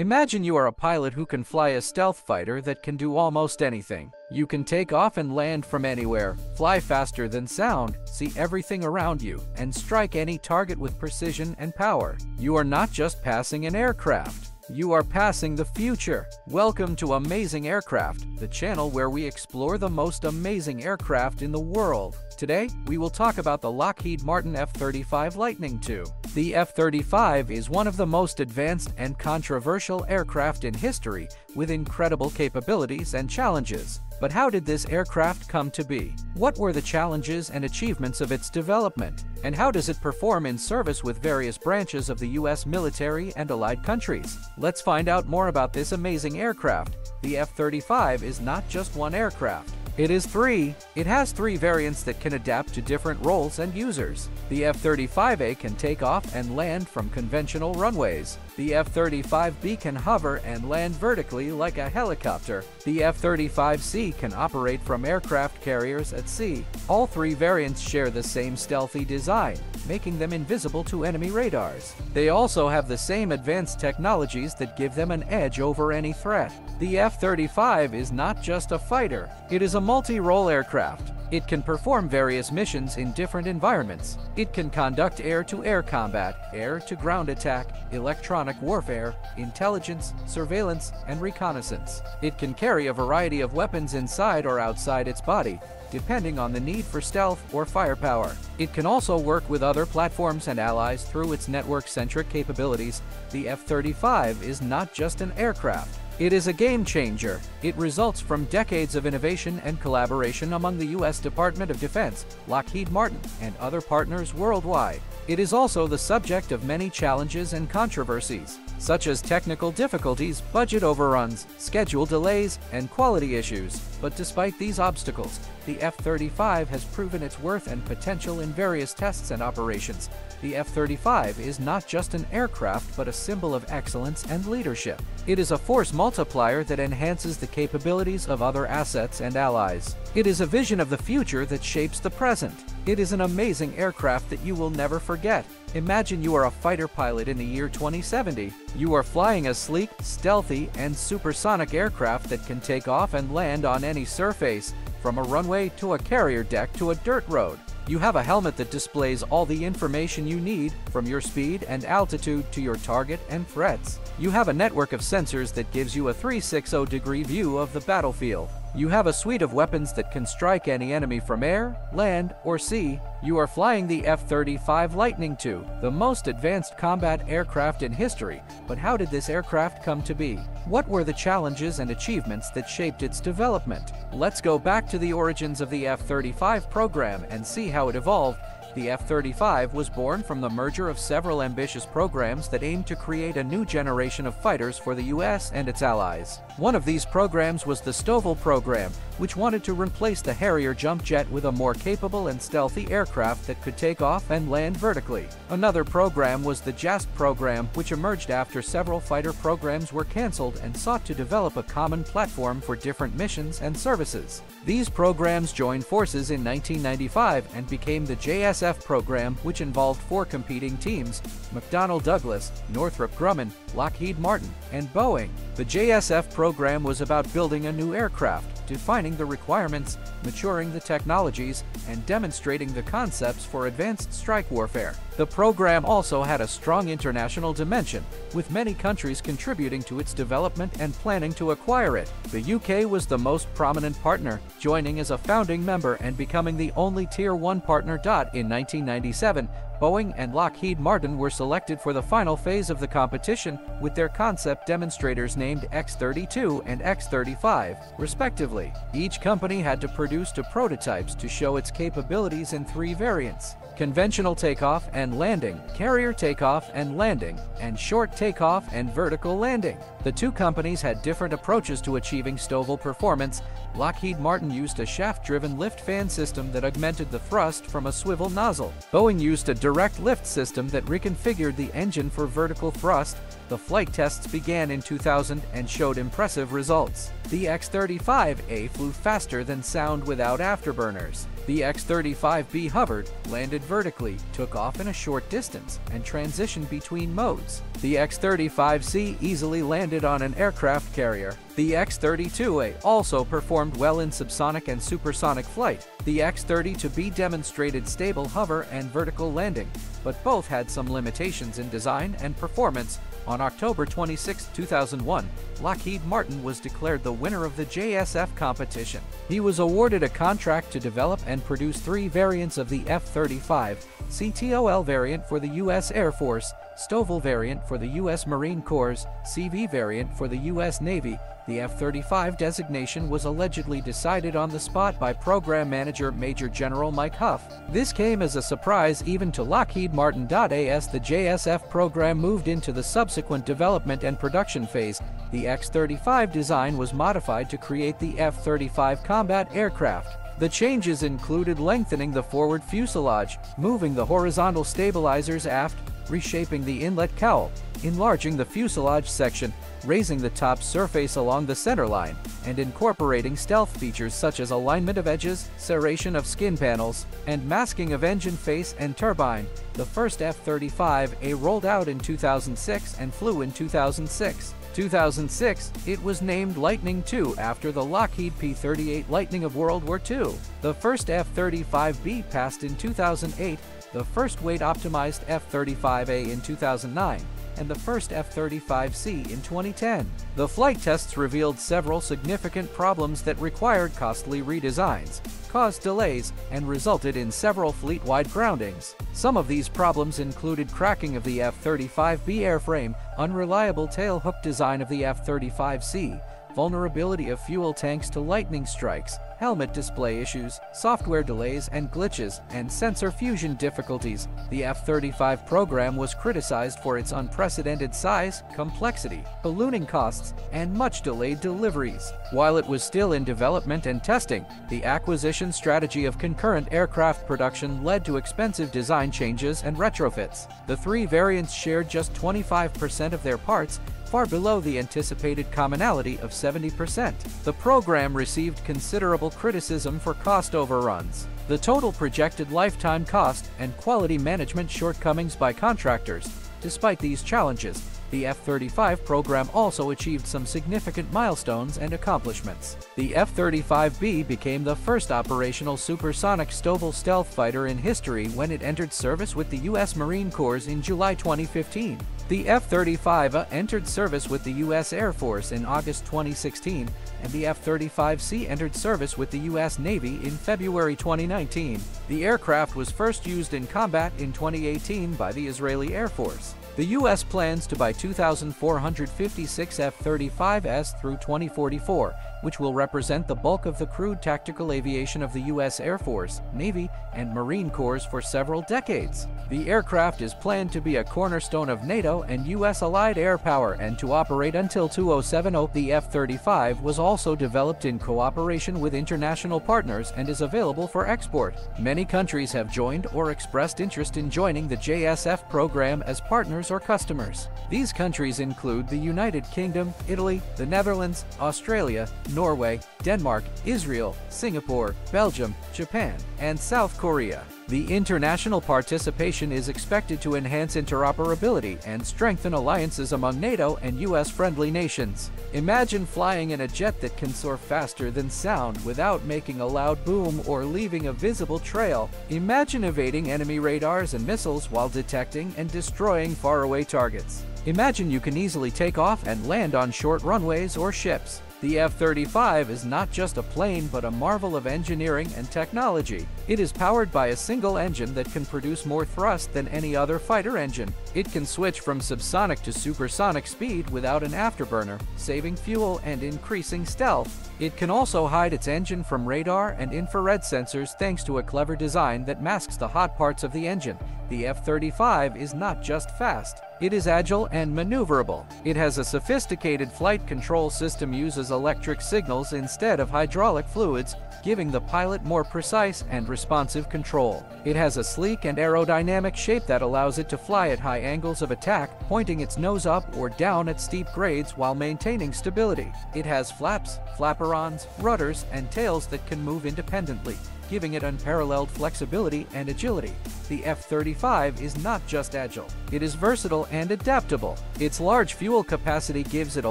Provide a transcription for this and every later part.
Imagine you are a pilot who can fly a stealth fighter that can do almost anything. You can take off and land from anywhere, fly faster than sound, see everything around you, and strike any target with precision and power. You are not just passing an aircraft. You are passing the future. Welcome to Amazing Aircraft, the channel where we explore the most amazing aircraft in the world. Today, we will talk about the Lockheed Martin F-35 Lightning II. The F-35 is one of the most advanced and controversial aircraft in history, with incredible capabilities and challenges. But how did this aircraft come to be? What were the challenges and achievements of its development? And how does it perform in service with various branches of the U.S. military and allied countries? Let's find out more about this amazing aircraft. The F-35 is not just one aircraft. It is three. It has three variants that can adapt to different roles and users. The F-35A can take off and land from conventional runways. The F-35B can hover and land vertically like a helicopter. The F-35C can operate from aircraft carriers at sea. All three variants share the same stealthy design, making them invisible to enemy radars. They also have the same advanced technologies that give them an edge over any threat. The F-35 is not just a fighter, it is a multi-role aircraft. It can perform various missions in different environments. It can conduct air-to-air -air combat, air-to-ground attack, electronic warfare, intelligence, surveillance, and reconnaissance. It can carry a variety of weapons inside or outside its body, depending on the need for stealth or firepower. It can also work with other platforms and allies through its network-centric capabilities. The F-35 is not just an aircraft. It is a game changer. It results from decades of innovation and collaboration among the U.S. Department of Defense, Lockheed Martin, and other partners worldwide. It is also the subject of many challenges and controversies, such as technical difficulties, budget overruns, schedule delays, and quality issues. But despite these obstacles, the F-35 has proven its worth and potential in various tests and operations. The F-35 is not just an aircraft but a symbol of excellence and leadership. It is a force multiplier that enhances the capabilities of other assets and allies. It is a vision of the future that shapes the present. It is an amazing aircraft that you will never forget. Imagine you are a fighter pilot in the year 2070. You are flying a sleek, stealthy, and supersonic aircraft that can take off and land on any surface, from a runway to a carrier deck to a dirt road. You have a helmet that displays all the information you need, from your speed and altitude to your target and threats. You have a network of sensors that gives you a 360 degree view of the battlefield. You have a suite of weapons that can strike any enemy from air, land, or sea. You are flying the F-35 Lightning II, the most advanced combat aircraft in history. But how did this aircraft come to be? What were the challenges and achievements that shaped its development? Let's go back to the origins of the F-35 program and see how it evolved the F-35 was born from the merger of several ambitious programs that aimed to create a new generation of fighters for the US and its allies. One of these programs was the STOVL program, which wanted to replace the Harrier jump jet with a more capable and stealthy aircraft that could take off and land vertically. Another program was the JAST program, which emerged after several fighter programs were cancelled and sought to develop a common platform for different missions and services. These programs joined forces in 1995 and became the JSF program, which involved four competing teams McDonnell Douglas, Northrop Grumman, Lockheed Martin, and Boeing. The JSF program was about building a new aircraft, defining the requirements, maturing the technologies, and demonstrating the concepts for advanced strike warfare. The program also had a strong international dimension, with many countries contributing to its development and planning to acquire it. The UK was the most prominent partner, joining as a founding member and becoming the only Tier 1 partner. In 1997, Boeing and Lockheed Martin were selected for the final phase of the competition with their concept demonstrators named X-32 and X-35, respectively. Each company had to produce two prototypes to show its capabilities in three variants conventional takeoff and landing, carrier takeoff and landing, and short takeoff and vertical landing. The two companies had different approaches to achieving STOVL performance. Lockheed Martin used a shaft-driven lift fan system that augmented the thrust from a swivel nozzle. Boeing used a direct lift system that reconfigured the engine for vertical thrust. The flight tests began in 2000 and showed impressive results. The X-35A flew faster than sound without afterburners. The X-35B hovered, landed vertically, took off in a short distance, and transitioned between modes. The X-35C easily landed on an aircraft carrier. The X-32A also performed well in subsonic and supersonic flight. The X-32B demonstrated stable hover and vertical landing, but both had some limitations in design and performance, on October 26, 2001, Lockheed Martin was declared the winner of the JSF competition. He was awarded a contract to develop and produce three variants of the F-35, CTOL variant for the U.S. Air Force, STOVL variant for the U.S. Marine Corps, CV variant for the U.S. Navy, the F-35 designation was allegedly decided on the spot by program manager Major General Mike Huff. This came as a surprise even to Lockheed Martin. As the JSF program moved into the subsequent development and production phase, the X-35 design was modified to create the F-35 combat aircraft. The changes included lengthening the forward fuselage, moving the horizontal stabilizers aft, reshaping the inlet cowl, enlarging the fuselage section, raising the top surface along the centerline, and incorporating stealth features such as alignment of edges, serration of skin panels, and masking of engine face and turbine. The first F-35A rolled out in 2006 and flew in 2006. 2006, it was named Lightning II after the Lockheed P-38 Lightning of World War II. The first F-35B passed in 2008, the first weight-optimized F-35A in 2009, and the first F-35C in 2010. The flight tests revealed several significant problems that required costly redesigns, caused delays, and resulted in several fleet-wide groundings. Some of these problems included cracking of the F-35B airframe, unreliable tailhook design of the F-35C, vulnerability of fuel tanks to lightning strikes, helmet display issues, software delays and glitches, and sensor fusion difficulties. The F-35 program was criticized for its unprecedented size, complexity, ballooning costs, and much delayed deliveries. While it was still in development and testing, the acquisition strategy of concurrent aircraft production led to expensive design changes and retrofits. The three variants shared just 25% of their parts far below the anticipated commonality of 70%. The program received considerable criticism for cost overruns, the total projected lifetime cost, and quality management shortcomings by contractors. Despite these challenges, the F-35 program also achieved some significant milestones and accomplishments. The F-35B became the first operational supersonic STOVL stealth fighter in history when it entered service with the U.S. Marine Corps in July 2015. The F-35A uh, entered service with the U.S. Air Force in August 2016, and the F-35C entered service with the U.S. Navy in February 2019. The aircraft was first used in combat in 2018 by the Israeli Air Force. The U.S. plans to buy 2,456 F-35s through 2044, which will represent the bulk of the crewed tactical aviation of the U.S. Air Force, Navy, and Marine Corps for several decades. The aircraft is planned to be a cornerstone of NATO and U.S. allied air power and to operate until 2070. The F-35 was also developed in cooperation with international partners and is available for export. Many countries have joined or expressed interest in joining the JSF program as partners or customers. These countries include the United Kingdom, Italy, the Netherlands, Australia, Norway, Denmark, Israel, Singapore, Belgium, Japan, and South Korea. The international participation is expected to enhance interoperability and strengthen alliances among NATO and US-friendly nations. Imagine flying in a jet that can soar faster than sound without making a loud boom or leaving a visible trail. Imagine evading enemy radars and missiles while detecting and destroying faraway targets. Imagine you can easily take off and land on short runways or ships. The F-35 is not just a plane but a marvel of engineering and technology. It is powered by a single engine that can produce more thrust than any other fighter engine. It can switch from subsonic to supersonic speed without an afterburner, saving fuel and increasing stealth. It can also hide its engine from radar and infrared sensors thanks to a clever design that masks the hot parts of the engine. The F-35 is not just fast, it is agile and maneuverable. It has a sophisticated flight control system uses electric signals instead of hydraulic fluids, giving the pilot more precise and responsive control. It has a sleek and aerodynamic shape that allows it to fly at high angles of attack, pointing its nose up or down at steep grades while maintaining stability. It has flaps, flaperons, rudders, and tails that can move independently giving it unparalleled flexibility and agility. The F-35 is not just agile, it is versatile and adaptable. Its large fuel capacity gives it a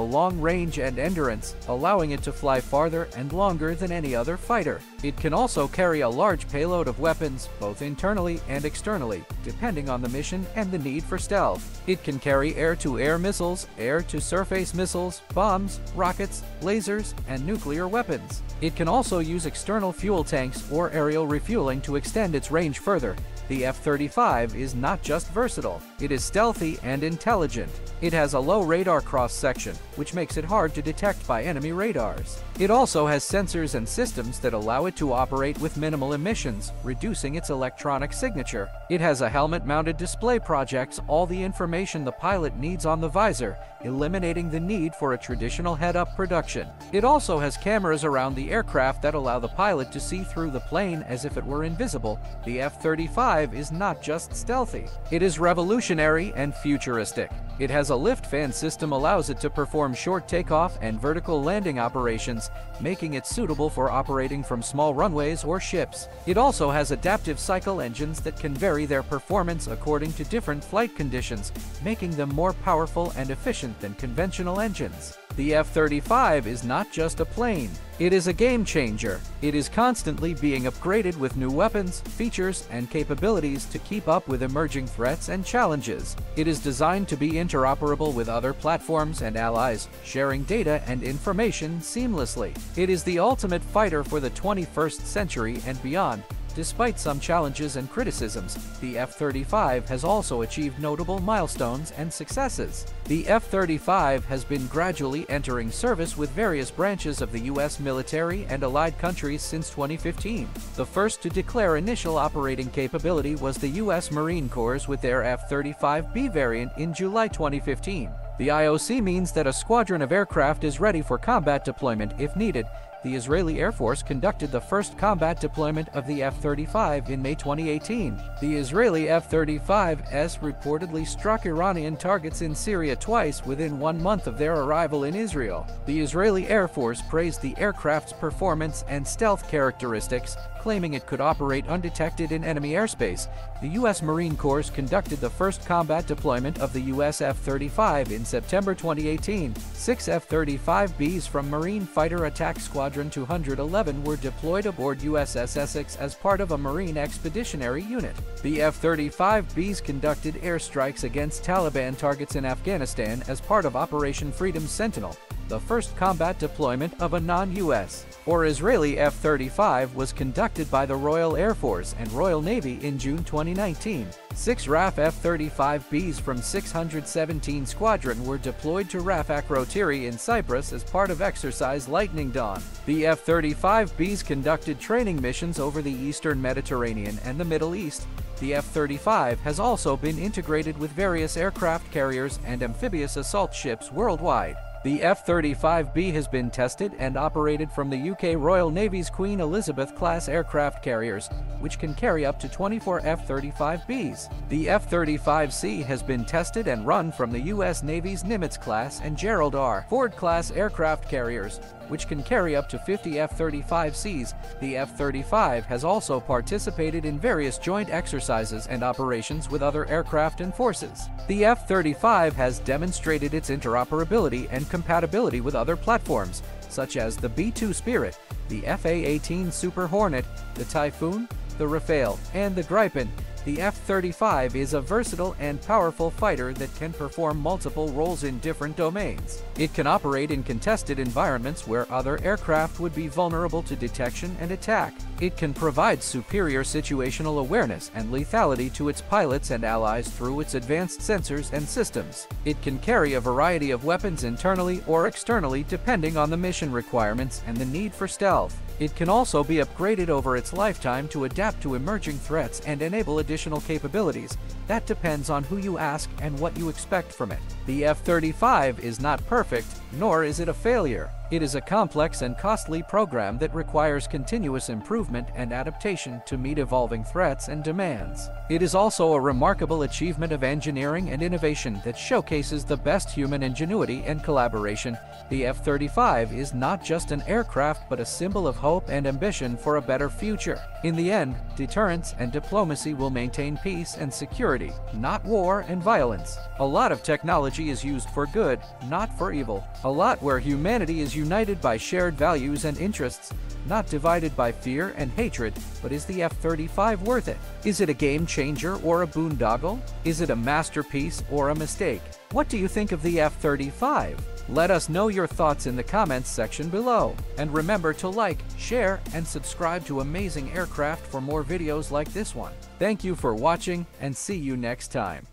long range and endurance, allowing it to fly farther and longer than any other fighter. It can also carry a large payload of weapons, both internally and externally, depending on the mission and the need for stealth. It can carry air-to-air -air missiles, air-to-surface missiles, bombs, rockets, lasers, and nuclear weapons. It can also use external fuel tanks or aerial refueling to extend its range further, the F-35 is not just versatile, it is stealthy and intelligent. It has a low radar cross-section, which makes it hard to detect by enemy radars. It also has sensors and systems that allow it to operate with minimal emissions, reducing its electronic signature. It has a helmet-mounted display projects all the information the pilot needs on the visor, eliminating the need for a traditional head-up production. It also has cameras around the aircraft that allow the pilot to see through the plane as if it were invisible. The F-35 is not just stealthy, it is revolutionary and futuristic. It has a lift fan system allows it to perform short takeoff and vertical landing operations, making it suitable for operating from small runways or ships. It also has adaptive cycle engines that can vary their performance according to different flight conditions, making them more powerful and efficient than conventional engines. The F-35 is not just a plane, it is a game changer. It is constantly being upgraded with new weapons, features, and capabilities to keep up with emerging threats and challenges. It is designed to be interoperable with other platforms and allies, sharing data and information seamlessly. It is the ultimate fighter for the 21st century and beyond, Despite some challenges and criticisms, the F-35 has also achieved notable milestones and successes. The F-35 has been gradually entering service with various branches of the U.S. military and allied countries since 2015. The first to declare initial operating capability was the U.S. Marine Corps with their F-35B variant in July 2015. The IOC means that a squadron of aircraft is ready for combat deployment if needed, the Israeli Air Force conducted the first combat deployment of the F-35 in May 2018. The Israeli F-35s reportedly struck Iranian targets in Syria twice within one month of their arrival in Israel. The Israeli Air Force praised the aircraft's performance and stealth characteristics, claiming it could operate undetected in enemy airspace. The U.S. Marine Corps conducted the first combat deployment of the U.S. F-35 in September 2018. Six F-35Bs from Marine Fighter Attack Squadron Squadron 211 were deployed aboard USS Essex as part of a Marine Expeditionary Unit. The F-35Bs conducted airstrikes against Taliban targets in Afghanistan as part of Operation Freedom Sentinel, the first combat deployment of a non-U.S. or Israeli F-35 was conducted by the Royal Air Force and Royal Navy in June 2019. Six RAF F-35Bs from 617 Squadron were deployed to RAF Akrotiri in Cyprus as part of Exercise Lightning Dawn. The F-35Bs conducted training missions over the eastern Mediterranean and the Middle East, the F-35 has also been integrated with various aircraft carriers and amphibious assault ships worldwide. The F-35B has been tested and operated from the UK Royal Navy's Queen Elizabeth-class aircraft carriers, which can carry up to 24 F-35Bs. The F-35C has been tested and run from the US Navy's Nimitz-class and Gerald R. Ford-class aircraft carriers, which can carry up to 50 F-35Cs. The F-35 has also participated in various joint exercises and operations with other aircraft and forces. The F-35 has demonstrated its interoperability and compatibility with other platforms, such as the B-2 Spirit, the FA-18 Super Hornet, the Typhoon, the Rafale, and the Gripen, the F-35 is a versatile and powerful fighter that can perform multiple roles in different domains. It can operate in contested environments where other aircraft would be vulnerable to detection and attack. It can provide superior situational awareness and lethality to its pilots and allies through its advanced sensors and systems. It can carry a variety of weapons internally or externally depending on the mission requirements and the need for stealth. It can also be upgraded over its lifetime to adapt to emerging threats and enable additional capabilities. That depends on who you ask and what you expect from it. The F-35 is not perfect, nor is it a failure. It is a complex and costly program that requires continuous improvement and adaptation to meet evolving threats and demands. It is also a remarkable achievement of engineering and innovation that showcases the best human ingenuity and collaboration. The F-35 is not just an aircraft but a symbol of hope and ambition for a better future. In the end, deterrence and diplomacy will maintain peace and security, not war and violence. A lot of technology is used for good, not for evil. A lot where humanity is united by shared values and interests, not divided by fear and hatred, but is the F-35 worth it? Is it a game changer or a boondoggle? Is it a masterpiece or a mistake? What do you think of the F-35? Let us know your thoughts in the comments section below. And remember to like, share, and subscribe to Amazing Aircraft for more videos like this one. Thank you for watching and see you next time.